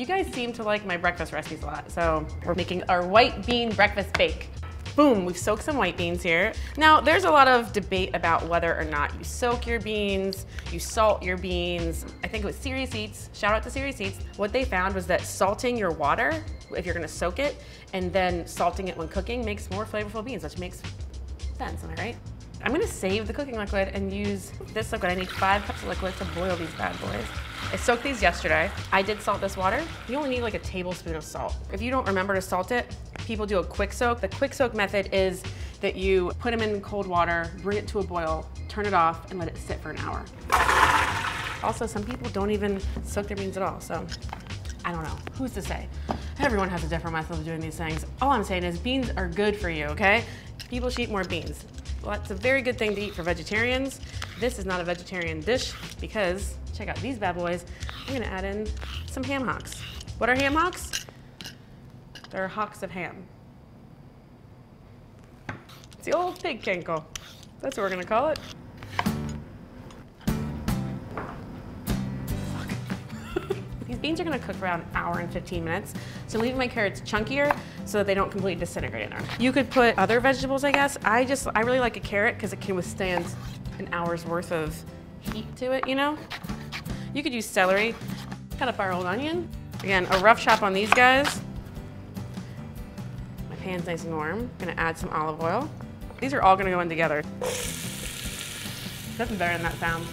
You guys seem to like my breakfast recipes a lot, so we're making our white bean breakfast bake. Boom, we've soaked some white beans here. Now, there's a lot of debate about whether or not you soak your beans, you salt your beans. I think it was Serious Eats, shout out to Serious Eats. What they found was that salting your water, if you're gonna soak it, and then salting it when cooking makes more flavorful beans, which makes sense, am I right? I'm gonna save the cooking liquid and use this liquid. I need five cups of liquid to boil these bad boys. I soaked these yesterday. I did salt this water. You only need like a tablespoon of salt. If you don't remember to salt it, people do a quick soak. The quick soak method is that you put them in cold water, bring it to a boil, turn it off, and let it sit for an hour. Also, some people don't even soak their beans at all, so I don't know. Who's to say? Everyone has a different method of doing these things. All I'm saying is beans are good for you, okay? People should eat more beans. Well, that's a very good thing to eat for vegetarians. This is not a vegetarian dish because, check out these bad boys, I'm gonna add in some ham hocks. What are ham hocks? They're hocks of ham. It's the old pig kinkle. That's what we're gonna call it. These beans are gonna cook for about an hour and 15 minutes. So I'm leaving my carrots chunkier so that they don't completely disintegrate in there. You could put other vegetables, I guess. I just, I really like a carrot because it can withstand an hour's worth of heat to it, you know? You could use celery, cut up our old onion. Again, a rough chop on these guys. My pan's nice and warm. I'm Gonna add some olive oil. These are all gonna go in together. Nothing better than that sound.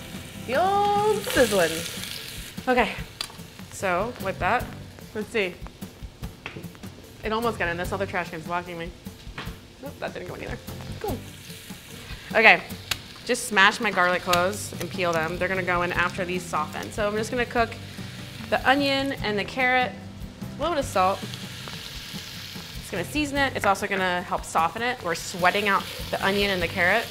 The old sizzling. Okay, so with that, let's see. It almost got in. This other trash can's blocking me. Nope, that didn't go in either. Cool. Okay, just smash my garlic cloves and peel them. They're gonna go in after these soften. So I'm just gonna cook the onion and the carrot, a little bit of salt. It's gonna season it. It's also gonna help soften it. We're sweating out the onion and the carrot.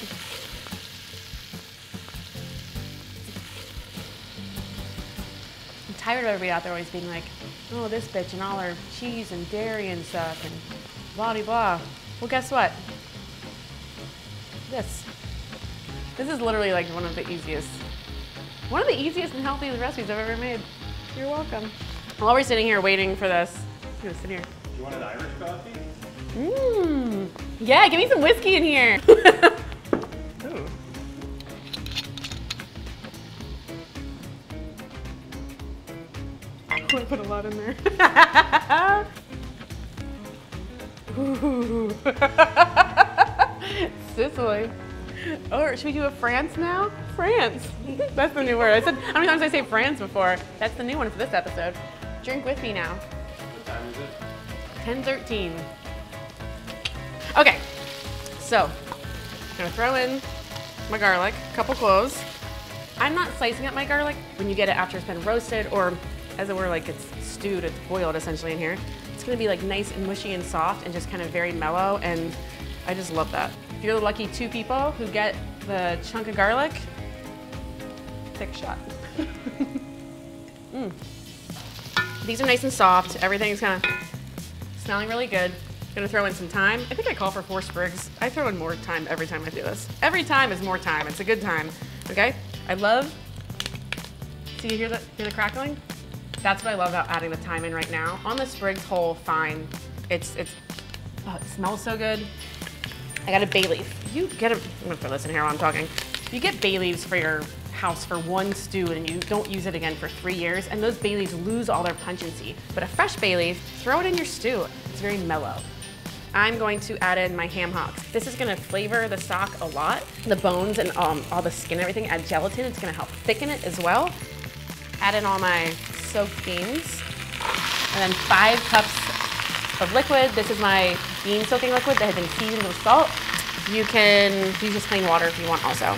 I'm tired of everybody out there always being like, oh, this bitch and all her cheese and dairy and stuff and blah blah blah. Well, guess what? This. This is literally like one of the easiest, one of the easiest and healthiest recipes I've ever made. You're welcome. While we're sitting here waiting for this, I'm gonna sit here. Do you want an Irish coffee? Mmm. Yeah, give me some whiskey in here. Ooh. I want to put a lot in there. Ooh. Sicily. Or should we do a France now? France. That's the new word. I said, how many times did I say France before? That's the new one for this episode. Drink with me now. What time is it? 1013. Okay, so I'm gonna throw in my garlic, a couple cloves. I'm not slicing up my garlic when you get it after it's been roasted or as it were like it's stewed, it's boiled essentially in here. It's gonna be like nice and mushy and soft and just kind of very mellow and I just love that. If you're the lucky two people who get the chunk of garlic, take a shot. mm. These are nice and soft. Everything's kind of smelling really good. Gonna throw in some thyme. I think I call for four sprigs. I throw in more thyme every time I do this. Every time is more time. It's a good time. Okay? I love. See, you hear the hear the crackling? That's what I love about adding the thyme in right now. On the sprigs whole, fine. It's it's. Oh, it smells so good. I got a bay leaf. You get a. I'm gonna put this in here while I'm talking. You get bay leaves for your house for one stew and you don't use it again for three years, and those bay leaves lose all their pungency. But a fresh bay leaf, throw it in your stew. It's very mellow. I'm going to add in my ham hocks. This is gonna flavor the stock a lot. The bones and um, all the skin and everything add gelatin. It's gonna help thicken it as well. Add in all my soaked beans. And then five cups of liquid. This is my bean soaking liquid that has been seasoned with salt. You can use just plain water if you want also.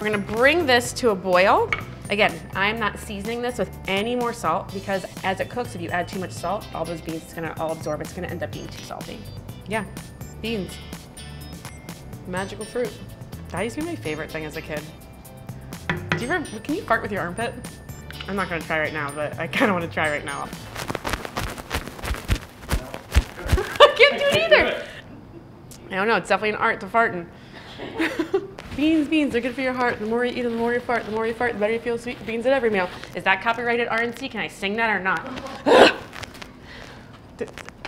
We're gonna bring this to a boil. Again, I'm not seasoning this with any more salt because as it cooks, if you add too much salt, all those beans is gonna all absorb. It's gonna end up being too salty. Yeah, beans. Magical fruit. That used to be my favorite thing as a kid. Do you ever, can you fart with your armpit? I'm not gonna try right now, but I kinda wanna try right now. I can't do it either. I don't know, it's definitely an art to farting. Beans, beans, they're good for your heart. The more you eat them, the more you fart. The more you fart, the better you feel sweet beans at every meal. Is that copyrighted RNC? Can I sing that or not?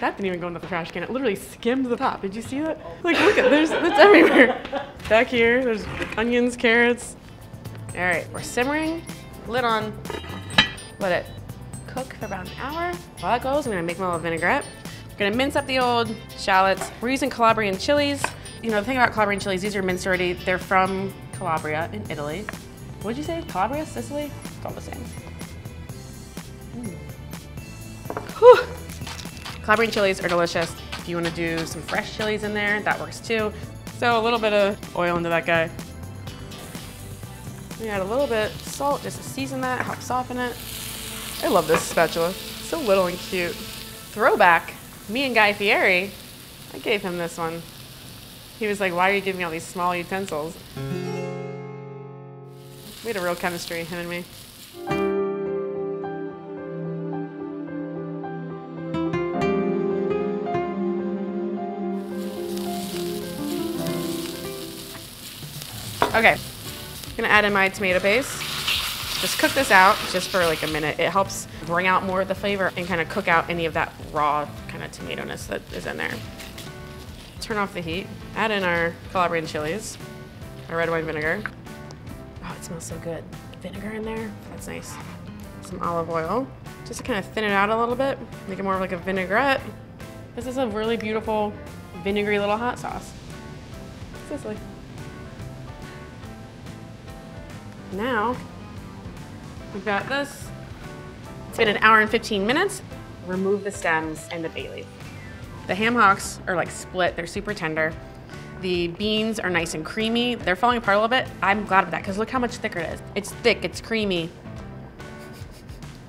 That didn't even go into the trash can. It literally skimmed the top. Did you see that? Like, look at there's it's everywhere. Back here, there's onions, carrots. All right, we're simmering. Lid on. Let it cook for about an hour. While that goes, I'm gonna make my little vinaigrette. I'm gonna mince up the old shallots. We're using Calabrian chilies. You know, the thing about Calabrian chilies, these are minced already. They're from Calabria in Italy. What'd you say? Calabria? Sicily? It's all the same. Mm. Calabrian chilies are delicious. If you want to do some fresh chilies in there, that works too. So a little bit of oil into that guy. We add a little bit salt just to season that, help soften it. I love this spatula. So little and cute. Throwback. Me and Guy Fieri. I gave him this one. He was like, "Why are you giving me all these small utensils?" We had a real chemistry, him and me. Okay, gonna add in my tomato paste. Just cook this out just for like a minute. It helps bring out more of the flavor and kind of cook out any of that raw kind of tomato-ness that is in there. Turn off the heat. Add in our Calabrian chilies, our red wine vinegar. Oh, it smells so good. Vinegar in there, that's nice. Some olive oil, just to kind of thin it out a little bit, make it more of like a vinaigrette. This is a really beautiful vinegary little hot sauce. Sicily. Now, we've got this. It's been an hour and 15 minutes. Remove the stems and the bay leaf. The ham hocks are like split, they're super tender. The beans are nice and creamy. They're falling apart a little bit. I'm glad of that because look how much thicker it is. It's thick, it's creamy.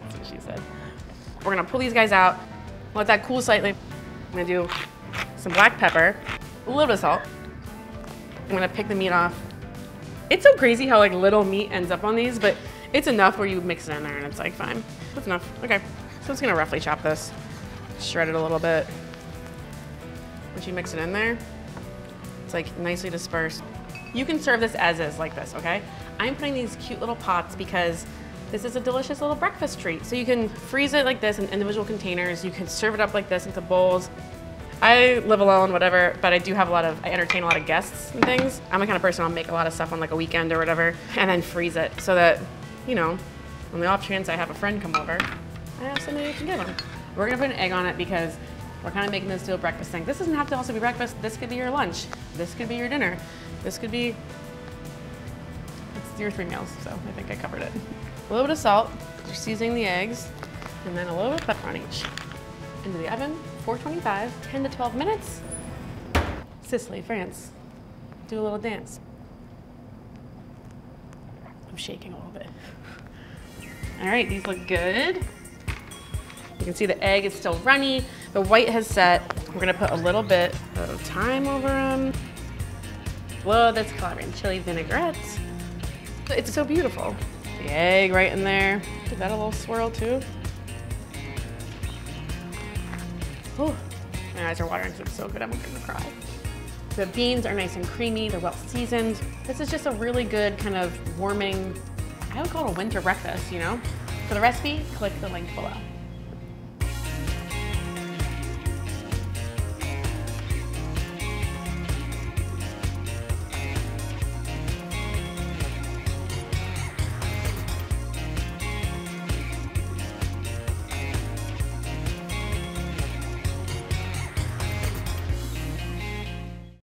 That's what she said. We're gonna pull these guys out, let that cool slightly. I'm gonna do some black pepper, a little bit of salt. I'm gonna pick the meat off. It's so crazy how like little meat ends up on these, but it's enough where you mix it in there and it's like fine. That's enough. Okay, so I'm just gonna roughly chop this, shred it a little bit. Once you mix it in there, it's like nicely dispersed. You can serve this as is like this, okay? I'm putting these cute little pots because this is a delicious little breakfast treat. So you can freeze it like this in individual containers. You can serve it up like this into bowls. I live alone, whatever, but I do have a lot of, I entertain a lot of guests and things. I'm the kind of person I'll make a lot of stuff on like a weekend or whatever and then freeze it so that, you know, on the off chance I have a friend come over, I have something I can give them. We're gonna put an egg on it because we're kind of making this to a breakfast thing. This doesn't have to also be breakfast. This could be your lunch. This could be your dinner. This could be, it's your three meals, so I think I covered it. A little bit of salt, you're seasoning the eggs, and then a little bit of pepper on each. Into the oven, 425, 10 to 12 minutes. Sicily, France. Do a little dance. I'm shaking a little bit. All right, these look good. You can see the egg is still runny. The white has set. We're gonna put a little bit of thyme over them. Whoa, that's Calabrian chili vinaigrette. It's so beautiful. The egg right in there. Give that a little swirl too. Oh, my eyes are watering because it's so good. I'm gonna cry. The beans are nice and creamy. They're well seasoned. This is just a really good kind of warming, I would call it a winter breakfast, you know? For the recipe, click the link below.